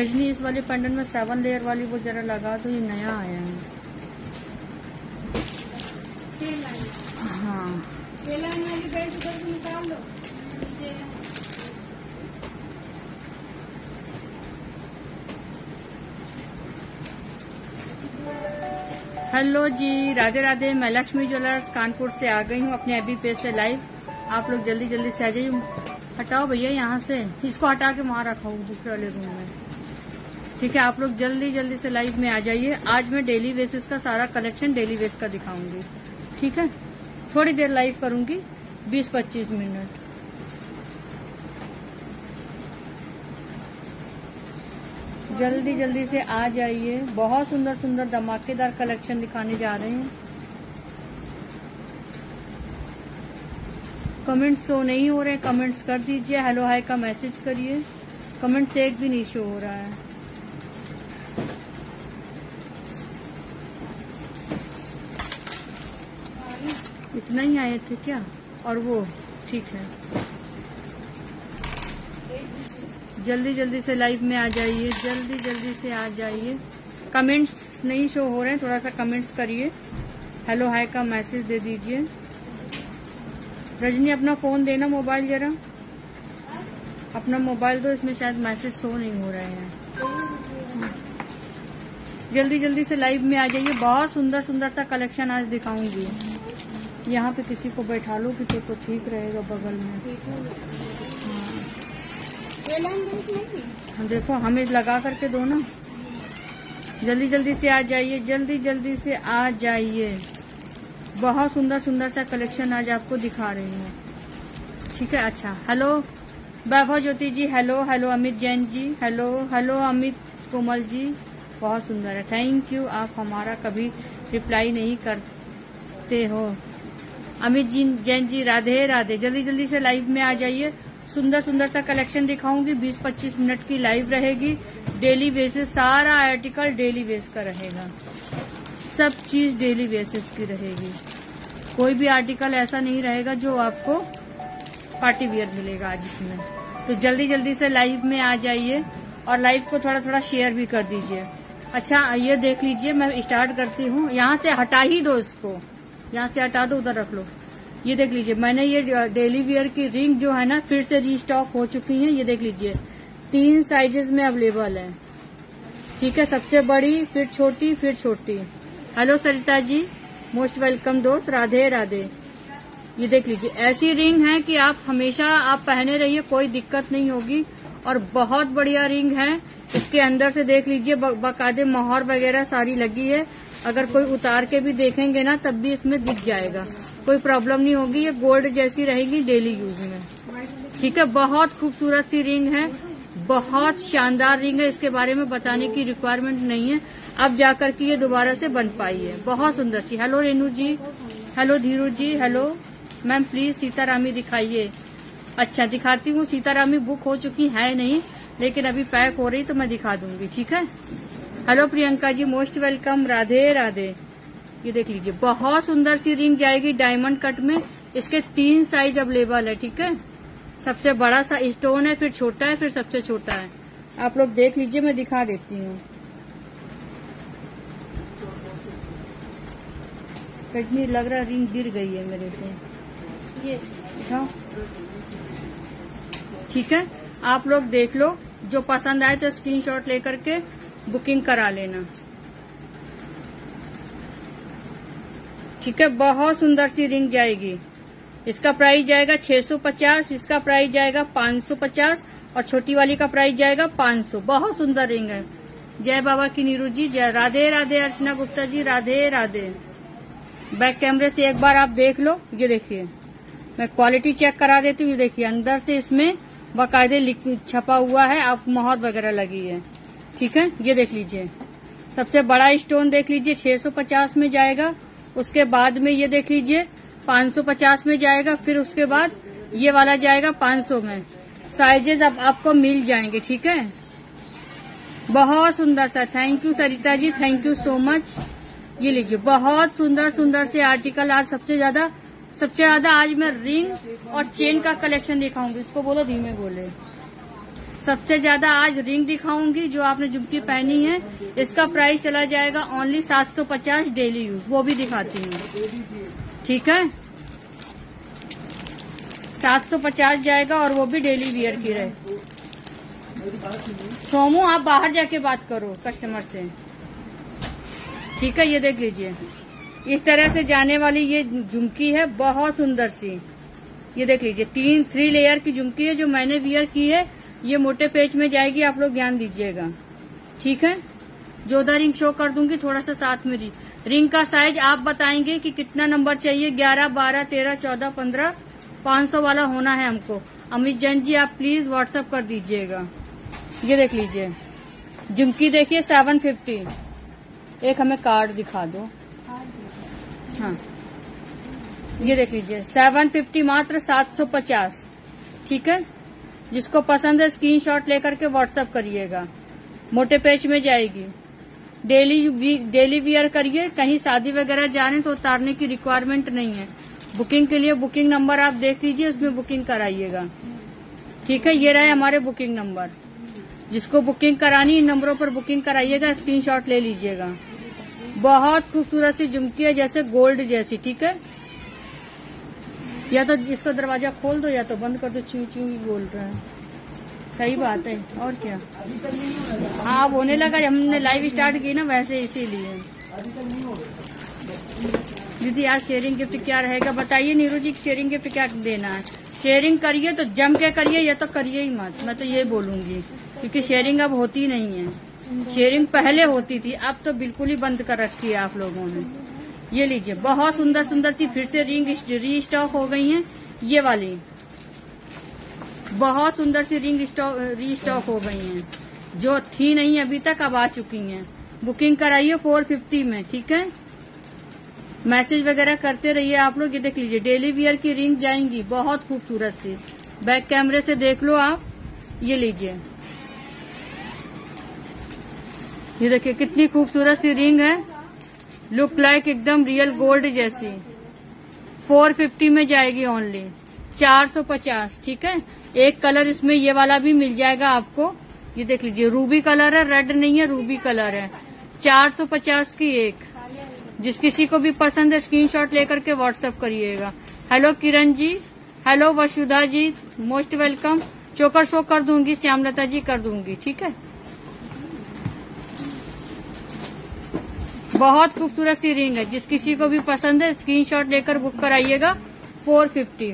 रजनी इस वाले पेंडल में सेवन लेयर वाली वो जरा लगा तो ये नया आया है। हाँ। निकाल लो। हेलो जी राधे राधे मैं लक्ष्मी ज्वेलर्स कानपुर से आ गई हूँ अपने एबी पेज से लाइव आप लोग जल्दी जल्दी से आ जाइए। हटाओ भैया यहाँ से। इसको हटा के वहाँ रखा हूँ दूसरे वाले रूम में। ठीक है, आप लोग जल्दी जल्दी से लाइव में आ जाइए। आज मैं डेली बेसिस का सारा कलेक्शन डेली बेस का दिखाऊँगी। ठीक है? थोड़ी देर लाइव करूँगी। 20-25 मिनट। जल्दी जल्दी से आ जाइए। बहुत सुंदर सुंदर धमाकेदार कलेक्शन दिखाने जा रहे हैं। कमेंट्स शो नहीं हो रहे कमेंट्स कर दीजिए। हेलो हाय का मैसेज करिए। कमेंट्स एक भी नहीं शो हो रहा है। इतना ही आए थे क्या? और वो, ठीक है। जल्दी जल्दी से लाइव में आ जाइए, जल्दी जल्दी से आ जाइए। कमेंट्स नहीं शो हो रहे हैं, थोड़ा सा कमेंट्स करिए। हेलो हाय का मैसेज दे दीजिए। रजनी, अपना फ़ोन देना मोबाइल जरा। अपना मोबाइल दो इसमें शायद मैसेज शो नहीं हो रहे हैं। जल्दी जल्दी से लाइव में आ जाइए। बहुत सुंदर सुंदर सा कलेक्शन आज दिखाऊँगी। यहाँ पे किसी को बैठा लो कि तो, तो ठीक रहेगा बगल में। नहीं हम देखो हमें लगा करके दो ना। जल्दी जल्दी से आ जाइए जल्दी जल्दी से आ जाइए। बहुत सुंदर सुंदर सा कलेक्शन आज आपको दिखा रही हूँ। ठीक है अच्छा। Hello Vaibhav Jyoti ji hello hello Amit Jain ji hello hello Amit Komal ji. बहुत सुंदर है। थैंक यू आप हमारा कभी रिप्लाई नहीं करते हो। अमित जी, जैन जी, राधे राधे। जल्दी जल्दी से लाइव में आ जाइए। सुंदर सुंदर सा कलेक्शन दिखाऊँगी। 20-25 मिनट की लाइव रहेगी। डेली बेसिस सारा आर्टिकल डेली बेस का रहेगा। सब चीज़ डेली बेसिस की रहेगी। कोई भी आर्टिकल ऐसा नहीं रहेगा जो आपको पार्टी वियर मिलेगा आज इसमें। तो जल्दी जल्दी से लाइव में आ जाइए और लाइव को थोड़ा थोड़ा शेयर भी कर दीजिए। अच्छा ये देख लीजिए, मैं स्टार्ट करती हूँ। यहाँ से हटा ही दो इसको। यहाँ से हटा दो, उधर रख लो। ये देख लीजिए, मैंने ये डेली वियर की रिंग जो है ना, फिर से रीस्टॉक हो चुकी है। ये देख लीजिए, तीन साइजेस में अवेलेबल है। ठीक है, सबसे बड़ी, फिर छोटी फिर छोटी। Hello Sarita ji. Most welcome दोस्त। राधे राधे। ये देख लीजिए, ऐसी रिंग है कि आप हमेशा, आप पहने रहिए, कोई दिक्कत नहीं होगी। और बहुत बढ़िया रिंग है। इसके अंदर से देख लीजिए बकायदे मोहर वगैरह सारी लगी है। अगर कोई उतार के भी देखेंगे ना, तब भी इसमें दिख जाएगा। कोई प्रॉब्लम नहीं होगी, ये गोल्ड जैसी रहेगी डेली यूज़ में। ठीक है? बहुत खूबसूरत सी रिंग है। बहुत शानदार रिंग है। इसके बारे में बताने की रिक्वायरमेंट नहीं है। अब जाकर के ये दोबारा से बन पाई है। बहुत सुंदर सी। Hello Renu ji. Hello Dhiru ji. Hello ma'am please सीतारामी दिखाइए। अच्छा दिखाती हूँ। सीतारामी बुक हो चुकी है नहीं, लेकिन अभी पैक हो रही तो मैं दिखा दूँगी। ठीक है? Hello Priyanka ji most welcome. Radhe Radhe. ये देख लीजिए बहुत सुंदर सी रिंग जाएगी डायमंड कट में। इसके तीन साइज़ अवेलेबल है ठीक है? सबसे बड़ा सा स्टोन है फिर छोटा है फिर सबसे छोटा है। आप लोग देख लीजिए मैं दिखा देती हूँ। कहीं लग रहा रिंग गिर गई है मेरे से। ये। ठीक है? आप लोग देख लो जो पसंद आए तो स्क्रीनशॉट लेकर के बुकिंग करा लेना। ठीक है, बहुत सुंदर सी रिंग जाएगी। इसका प्राइस जाएगा 650 इसका प्राइस जाएगा 550 और छोटी वाली का प्राइस जाएगा 500 बहुत सुंदर रिंग है। जय बाबा की नीरू जी, जय राधे राधे अर्चना गुप्ता जी, राधे राधे। बैक कैमरे से एक बार आप देख लो, ये देखिए। मैं क्वालिटी चेक करा देती हूँ, ये देखिए, अंदर से इसमें बाकायदे छपा हुआ है, आप मोहर वगैरह लगी है। ठीक है? ये देख लीजिए। सबसे बड़ा स्टोन देख लीजिए 650 में जाएगा। उसके बाद में ये देख लीजिए 550 में जाएगा, फिर उसके बाद ये वाला जाएगा 500 में। साइजेस अब आपको मिल जाएँगे, ठीक है? बहुत सुंदर सा। Thank you Sarita ji thank you so much ये लीजिए, बहुत सुंदर सुंदर से आर्टिकल आज सबसे ज़्यादा सबसे ज़्यादा आज मैं रिंग और चेन का कलेक्शन दिखाऊँगी इसको बोलो, धीमे बोले। सबसे ज़्यादा आज रिंग दिखाऊँगी जो आपने झुमकी पहनी है। इसका प्राइस चला जाएगा ओनली 750 डेली यूज़ वो भी दिखाती हूँ। ठीक है? 750 जाएगा और वो भी डेली वियर की रहे। सोमू, आप बाहर जाके बात करो कस्टमर से। ठीक है? ये देख लीजिए। इस तरह से जाने वाली ये झुमकी है, बहुत सुंदर सी। ये देख लीजिए, तीन थ्री लेयर की झुमकी है जो मैंने वियर की है। ये मोटे पेज में जाएगी, आप लोग ध्यान दीजिएगा। ठीक है? जोधा रिंग शो कर दूँगी, थोड़ा सा साथ में रिंग रिंग का साइज़ आप बताएँगे कि कितना नंबर चाहिए? ग्यारह, बारह, तेरह, चौदह, पंद्रह, पाँच सौ वाला होना है हमको। अमित जैन जी, आप प्लीज़ व्हाट्सअप कर दीजिएगा। ये देख लीजिए। झुमकी देखिए सेवन फिफ्टी एक हमें कार्ड दिखा दो। हाँ। ये देख लीजिए सेवन फिफ्टी मात्र सात सौ पचास। ठीक है? जिसको पसंद है स्क्रीनशॉट लेकर के व्हाट्सअप करिएगा। मोटे पेज में जाएगी। डेली डेली वियर करिए। कहीं शादी वगैरह जा रहे हैं तो उतारने की रिक्वायरमेंट नहीं है। बुकिंग के लिए बुकिंग नंबर आप देख लीजिए, उसमें बुकिंग कराइएगा। ठीक है, ये रहे हमारे बुकिंग नंबर जिसको बुकिंग करानी इन नंबरों पर बुकिंग कराइएगा स्क्रीनशॉट ले लीजिएगा। बहुत खूबसूरत सी झुमकी है, जैसे गोल्ड जैसी, ठीक है? या तो इसका दरवाज़ा खोल दो, या तो बंद कर दो, चू चू बोल रहा है। सही बात है, और क्या? हाँ अब होने लगा, हमने लाइव स्टार्ट की ना, वैसे इसीलिए। दीदी, आज शेयरिंग गिफ्ट क्या रहेगा? बताइए नीरू जी शेयरिंग गिफ्ट क्या देना है? शेयरिंग करिए तो जम के करिए, या तो करिए ही मत। मैं तो ये बोलूँगी, क्योंकि शेयरिंग अब होती नहीं है। शेयरिंग पहले होती थी, अब तो बिल्कुल ही बंद कर रखी है आप लोगों ने। ये लीजिए, बहुत सुंदर सुंदर सी फिर से रिंग री स्टॉक हो गई हैं, ये वाली। बहुत सुंदर सी रिंग री स्टॉक हो गई हैं, जो थी नहीं, अभी तक अब आ चुकी हैं। बुकिंग कराइए फोर फिफ्टी में, ठीक है? मैसेज वगैरह करते रहिए आप लोग, ये देख लीजिए, डेली वियर की रिंग जाएँगी, बहुत खूबसूरत सी। बैक कैमरे से देख लो आप, ये लीजिए। ये देखिए, कितनी खूबसूरत सी रिंग है। लुक लाइक एकदम रियल गोल्ड जैसी। 450 में जाएगी ओनली 450 ठीक है? एक कलर इसमें ये वाला भी मिल जाएगा आपको। ये देख लीजिए रूबी कलर है रेड नहीं है रूबी कलर है। 450 की एक। जिस किसी को भी पसंद है स्क्रीनशॉट लेकर के व्हाट्सएप करिएगा। Hello Kiran ji. Hello Vasudha ji. Most welcome choker show कर दूँगी, श्यामलता जी कर दूँगी, ठीक है? बहुत खूबसूरत सी रिंग है। जिस किसी को भी पसंद है स्क्रीनशॉट लेकर बुक कराइएगा। फोर फिफ्टी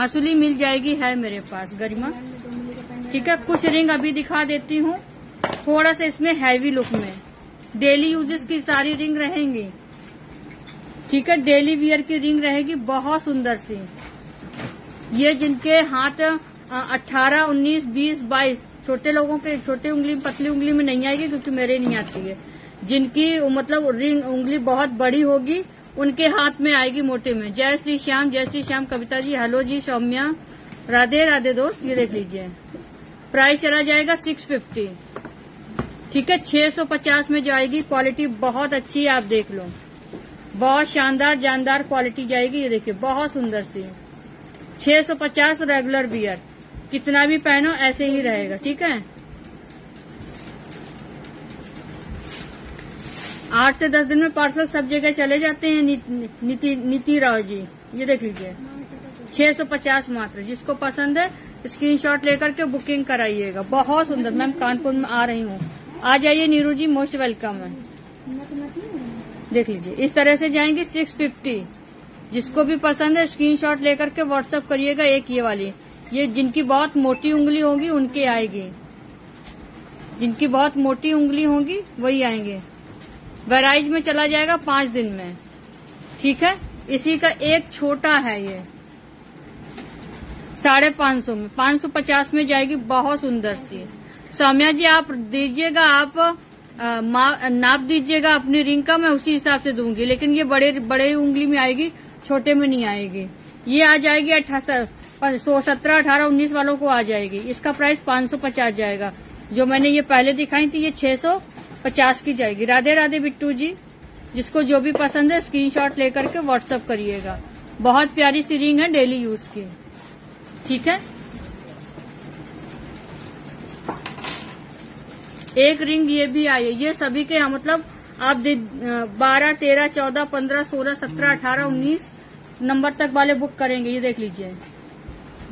हंसुली मिल जाएगी, है मेरे पास, गरिमा। ठीक है, कुछ रिंग अभी दिखा देती हूँ। थोड़ा सा इसमें हैवी लुक में। डेली यूजेस की सारी रिंग रहेंगी। ठीक है डेली वियर की रिंग रहेगी, बहुत सुंदर सी। ये जिनके हाथ अट्ठारह उन्नीस, बीस, बाईस, छोटे लोगों के छोटे उंगली, पतली उंगली में नहीं आएगी, क्योंकि मेरे नहीं आती है। जिनकी मतलब रिंग, उंगली बहुत बड़ी होगी, उनके हाथ में आएगी मोटे में। जय श्री श्याम, जय श्री श्याम, कविता जी, हेलो जी, सौम्या। राधे राधे दोस्त, ये देख लीजिए। प्राइस चला जाएगा सिक्स फिफ्टी। ठीक है, छह सौ पचास में जाएगी, क्वालिटी बहुत अच्छी है, आप देख लो। बहुत शानदार, जानदार क्वालिटी जाएगी, ये देखिए, बहुत सुंदर सी। छह सौ पचास रेगुलर बियर कितना भी पहनो, ऐसे ही रहेगा, ठीक है? आठ से दस दिन में पार्सल सब जगह चले जाते हैं, नीति नीति राव जी। ये देख लीजिए। छह सौ पचास मात्र, जिसको पसंद है स्क्रीनशॉट लेकर के बुकिंग कराइएगा। बहुत सुंदर। मैम कानपुर में आ रही हूँ। आ जाइए नीरू जी मोस्ट वेलकम है। देख लीजिए। इस तरह से जाएँगे सिक्स फिफ्टी जिसको भी पसंद है स्क्रीनशॉट लेकर के व्हाट्सअप करिएगा एक ये वाली। ये जिनकी बहुत मोटी उंगली होगी, उनके आएगी। जिनकी बहुत मोटी उंगली होगी, वही आएँगे। वेराइज में चला जाएगा पाँच दिन में। ठीक है? इसी का एक छोटा है ये। साढ़े पाँच सौ में। पाँच सौ पचास में जाएगी बहुत सुंदर सी। सौम्या जी आप दीजिएगा आप आ, नाप दीजिएगा अपनी रिंग का मैं उसी हिसाब से दूँगी। लेकिन ये बड़े बड़े उंगली में आएगी छोटे में नहीं आएगी। ये आ जाएगी अठारह सौ सत्रह अठारह उन्नीस वालों को आ जाएगी। इसका प्राइस पाँच सौ पचास जाएगा। जो मैंने ये पहले दिखाई थी ये छह सौ पचास की जाएगी। राधे राधे बिट्टू जी, जिसको जो भी पसंद है स्क्रीनशॉट लेकर के व्हाट्सअप करिएगा। बहुत प्यारी सी रिंग है डेली यूज़ की। ठीक है? एक रिंग ये भी आई है। ये सभी के यहाँ मतलब आप बारह, तेरह, चौदह, पंद्रह, सोलह, सत्रह, अठारह, उन्नीस नंबर तक वाले बुक करेंगे। ये देख लीजिए।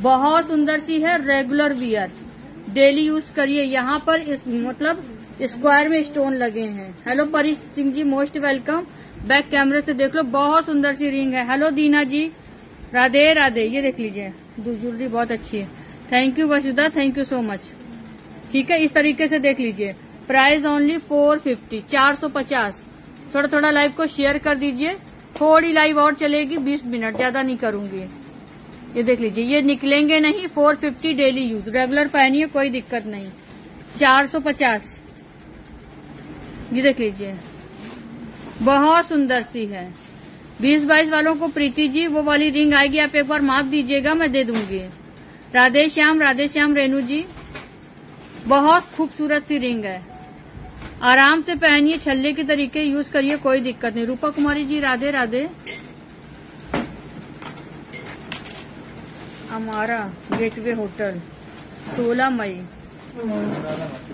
बहुत सुंदर सी है रेगुलर वियर डेली यूज़ करिए। यहाँ पर इस मतलब स्क्वायर में स्टोन लगे हैं। Hello Pari Singh ji, most welcome. Back कैमरे से देख लो, बहुत सुंदर सी रिंग है। हेलो दीना जी, राधे राधे, ये देख लीजिए। ज्वेलरी बहुत अच्छी है। Thank you Vasudha thank you so much ठीक है, इस तरीके से देख लीजिए। प्राइस ओनली फोर फिफ्टी चार सौ पचास थोड़ा थोड़ा लाइव को शेयर कर दीजिए। थोड़ी लाइव और चलेगी, बीस मिनट, ज़्यादा नहीं करूँगी। ये देख लीजिए, ये निकलेंगे नहीं four fifty daily use regular पहनिए कोई दिक्कत नहीं। चार सौ पचास। ये देख लीजिए। बहुत सुंदर सी है। बीस बाईस वालों को प्रीति जी, वो वाली रिंग आएगी, आप एक बार माप दीजिएगा, मैं दे दूँगी। राधे श्याम राधे श्याम, रेणु जी। बहुत खूबसूरत सी रिंग है। आराम से पहनिए, छल्ले के तरीके यूज़ करिए, कोई दिक्कत नहीं। रूपा कुमारी जी, राधे राधे। हमारा गेटवे होटल 16 मई।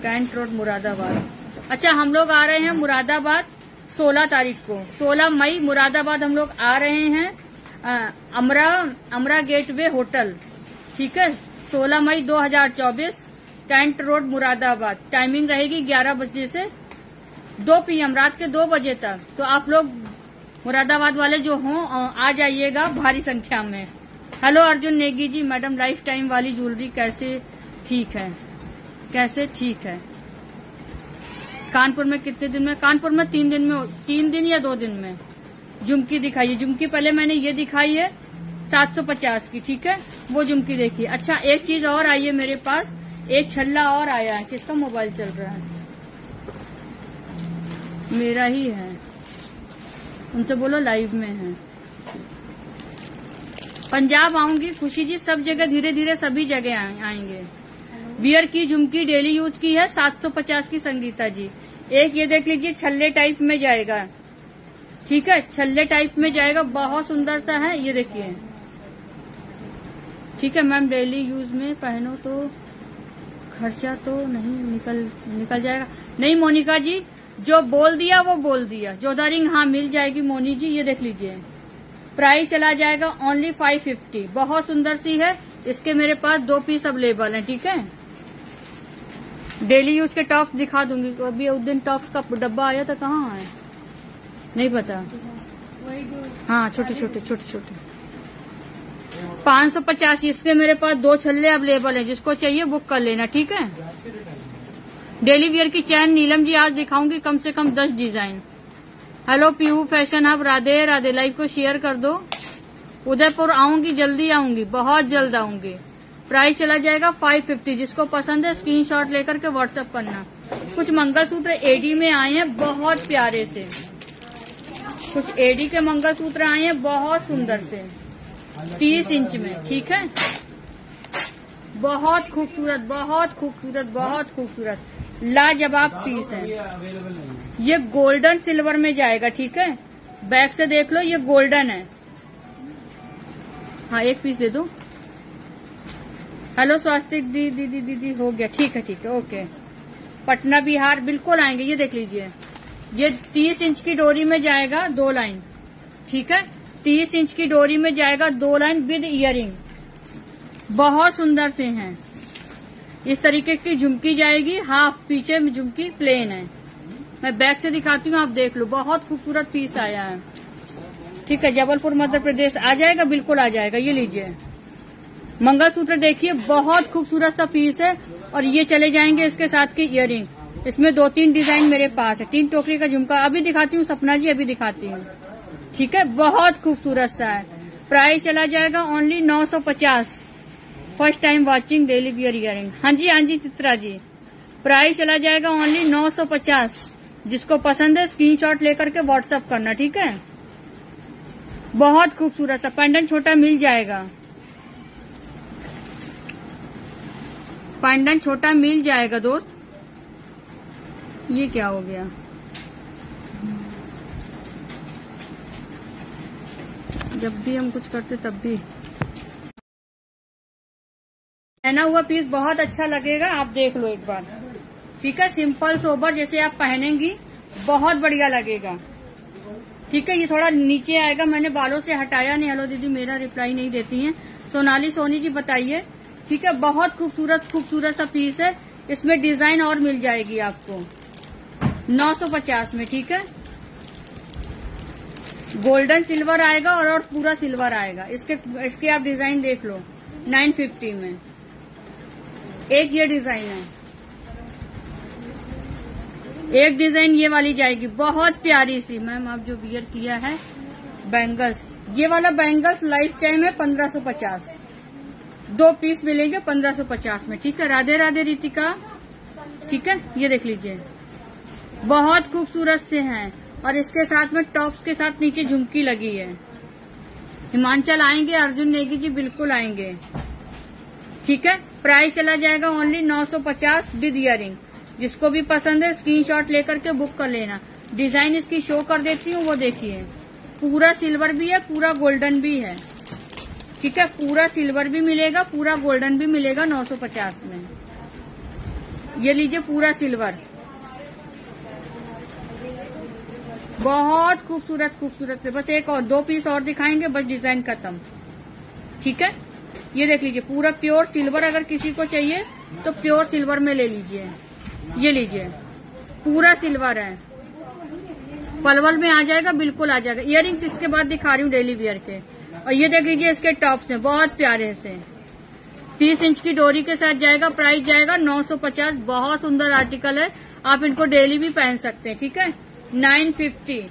Cantt road Moradabad. अच्छा हम लोग आ रहे हैं मुरादाबाद 16 तारीख को। 16 मई मुरादाबाद हम लोग आ रहे हैं आ, अमरा अमरा गेटवे होटल। ठीक है? 16 मई 2024 टेंट रोड मुरादाबाद। टाइमिंग रहेगी 11 बजे से 2 पीएम रात के 2 बजे तक। तो आप लोग मुरादाबाद वाले जो हों आ जाइएगा भारी संख्या में। Hello Arjun Negi ji madam lifetime वाली ज्वेलरी कैसे ठीक है? कैसे ठीक है? कानपुर में कितने दिन में? कानपुर में तीन दिन में, तीन दिन या दो दिन में? झुमकी दिखाइए झुमकी पहले मैंने ये दिखाई है, सात सौ पचास की, ठीक है? वो झुमकी देखिए। अच्छा एक चीज़ और आई है मेरे पास। एक छल्ला और आया है। किसका मोबाइल चल रहा है? मेरा ही है। उनसे बोलो, लाइव में है। पंजाब आऊँगी, खुशी जी, सब जगह धीरे धीरे सभी जगह आएँगे। वियर की झुमकी डेली यूज़ की है 750 की संगीता जी। एक ये देख लीजिए, छल्ले टाइप में जाएगा। ठीक है, छल्ले टाइप में जाएगा, बहुत सुंदर सा है, ये देखिए। ठीक है मैम, डेली यूज़ में पहनो तो खर्चा तो नहीं निकल निकल जाएगा। नहीं, मोनिका जी, जो बोल दिया, वो बोल दिया। जोधा रिंग हाँ मिल जाएगी मोनी जी, ये देख लीजिए। प्राइस चला जाएगा ओनली फाइव फिफ्टी। बहुत सुंदर सी है, इसके मेरे पास दो पीस अवेलेबल है, ठीक है? डेली यूज़ के टॉप्स दिखा दूँगी। अभी उस दिन टॉप्स का डब्बा आया था कहाँ है नहीं पता। हाँ छोटे छोटे छोटे छोटे। पाँच सौ पचास इसके मेरे पास दो छल्ले अवेलेबल हैं जिसको चाहिए बुक कर लेना ठीक है? डेली वियर की चैन नीलम जी आज दिखाऊँगी कम से कम दस design hello Peehu fashion hub Radhe Radhe live को शेयर कर दो। उदयपुर आऊँगी जल्दी आऊँगी बहुत जल्द आऊँगी। प्राइस चला जाएगा फाइव फिफ्टी, जिसको पसंद है स्क्रीनशॉट लेकर के व्हाट्सएप करना। कुछ मंगलसूत्र एडी में आए हैं, बहुत प्यारे से। कुछ एडी के मंगलसूत्र आए हैं, बहुत सुंदर से। तीस इंच में, ठीक है? बहुत खूबसूरत बहुत खूबसूरत बहुत खूबसूरत। लाजवाब पीस है। ये गोल्डन सिल्वर में जाएगा, ठीक है? बैक से देख लो, ये गोल्डन है। हाँ एक पीस दे दो। हेलो स्वास्तिक दी दीदी दीदी हो गया। ठीक है ठीक है, ओके। पटना, बिहार बिल्कुल आएँगे, ये देख लीजिए। ये तीस इंच की डोरी में जाएगा दो लाइन, ठीक है? तीस इंच की डोरी में जाएगा दो लाइन विद इयरिंग बहुत सुंदर से हैं। इस तरीके की झुमकी जाएगी, हाफ़ पीछे में झुमकी प्लेन है। मैं बैक से दिखाती हूँ, आप देख लो, बहुत खूबसूरत पीस आया है। ठीक है, जबलपुर मध्य प्रदेश आ जाएगा, बिल्कुल आ जाएगा, ये लीजिए। मंगलसूत्र देखिए, बहुत खूबसूरत सा पीस है और ये चले जाएँगे इसके साथ के इयरिंग इसमें दो तीन डिज़ाइन मेरे पास है। तीन टोकरी का झुमका अभी दिखाती हूँ, सपना जी अभी दिखाती हूँ। ठीक है? बहुत खूबसूरत सा है। प्राइस चला जाएगा ओनली नौ सौ पचास। First time watching daily wear earring हाँ जी हाँ जी, चित्रा जी। प्राइस चला जाएगा ओनली नौ सौ पचास। जिसको पसंद है स्क्रीनशॉट लेकर के व्हाट्सअप करना, ठीक है? बहुत खूबसूरत सा। पेंडन छोटा मिल जाएगा। पेंडन, छोटा मिल जाएगा दोस्त। ये क्या हो गया? जब भी हम कुछ करते, तब भी। पहना हुआ पीस बहुत अच्छा लगेगा, आप देख लो एक बार। ठीक है सिंपल सोबर जैसे आप पहनेंगी, बहुत बढ़िया लगेगा। ठीक है, ये थोड़ा नीचे आएगा, मैंने बालों से हटाया नहीं। हेलो दीदी, मेरा रिप्लाई नहीं देती हैं। सोनाली, सोनी जी, बताइए। ठीक है बहुत खूबसूरत खूबसूरत सा पीस है। इसमें डिज़ाइन और मिल जाएगी आपको। 950 में ठीक है? गोल्डन सिल्वर आएगा और, और पूरा सिल्वर आएगा। इसके इसके आप डिज़ाइन देख लो 950 में। एक ये डिज़ाइन है। एक डिज़ाइन ये वाली जाएगी बहुत प्यारी सी। मैम आप जो बियर किया है बैंगल्स ये वाला बैंगल्स लाइफ टाइम है 1550 दो पीस मिलेंगे 1550 में, ठीक है? राधे राधे रितिका। ठीक है? ये देख लीजिए। बहुत खूबसूरत से हैं। और इसके साथ में टॉप्स के साथ नीचे झुमकी लगी है। हिमांचल आएँगे, अर्जुन नेगी जी बिल्कुल आएँगे। ठीक है? प्राइस चला जाएगा ओनली 950 विद इयरिंग। जिसको भी पसंद है, स्क्रीनशॉट लेकर के बुक कर लेना। डिज़ाइन इसकी शो कर देती हूँ, वो देखिए। पूरा सिल्वर भी है, पूरा गोल्डन भी है। ठीक है, पूरा सिल्वर भी मिलेगा, पूरा गोल्डन भी मिलेगा 950 में। ये लीजिए पूरा सिल्वर। बहुत खूबसूरत खूबसूरत से। बस एक और, दो पीस और दिखाएँगे, बस डिज़ाइन खत्म। ठीक है? ये देख लीजिए, पूरा प्योर सिल्वर अगर किसी को चाहिए तो प्योर सिल्वर में ले लीजिए। ये लीजिए, पूरा सिल्वर है। पलवल में आ जाएगा, बिल्कुल आ जाएगा। इयर इसके बाद दिखा रही हूँ डेली वियर के। और ये देख लीजिए इसके टॉप्स हैं, बहुत प्यारे से। तीस इंच की डोरी के साथ जाएगा प्राइस जाएगा 950 बहुत सुंदर आर्टिकल है। आप इनको डेली भी पहन सकते हैं, ठीक है? 950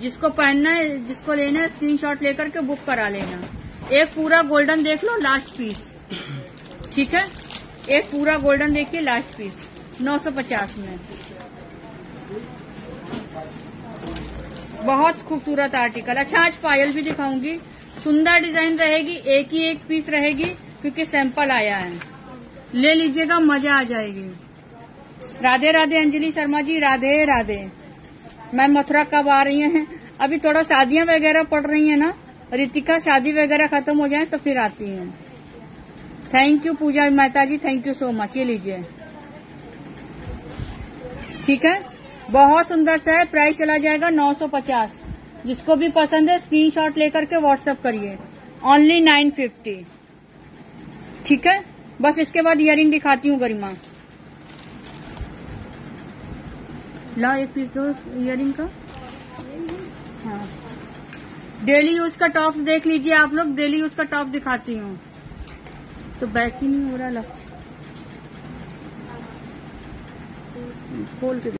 जिसको पहनना है, जिसको लेना है स्क्रीनशॉट लेकर के बुक करा लेना। एक पूरा गोल्डन देख लो लास्ट पीस ठीक है? एक पूरा गोल्डन देखिए लास्ट पीस 950 में। बहुत खूबसूरत आर्टिकल अच्छा आज पायल भी दिखाऊँगी। सुंदर डिज़ाइन रहेगी, एक ही एक पीस रहेगी, क्योंकि सैंपल आया है। ले लीजिएगा, मज़ा आ जाएगी। राधे राधे, अंजलि शर्मा जी, राधे राधे। मैं मथुरा कब आ रही हैं? अभी थोड़ा शादियाँ वगैरह पड़ रही हैं ना? रितिका, शादी वगैरह खत्म हो जाए तो फिर आती हैं। Thank you Pooja Mehta ji thank you so much ये लीजिए। ठीक है? बहुत सुंदर सा है। प्राइस चला जाएगा 950 जिसको भी पसंद है स्क्रीनशॉट लेकर के व्हाट्सएप करिए। ओनली 950 ठीक है? बस इसके बाद इयरिंग दिखाती हूँ गरिमा। ला एक पीस दो इयरिंग का। हाँ। डेली यूज़ का टॉप देख लीजिए आप लोग। डेली यूज़ का टॉप दिखाती हूँ। तो बैक ही नहीं हो रहा ला। खोल के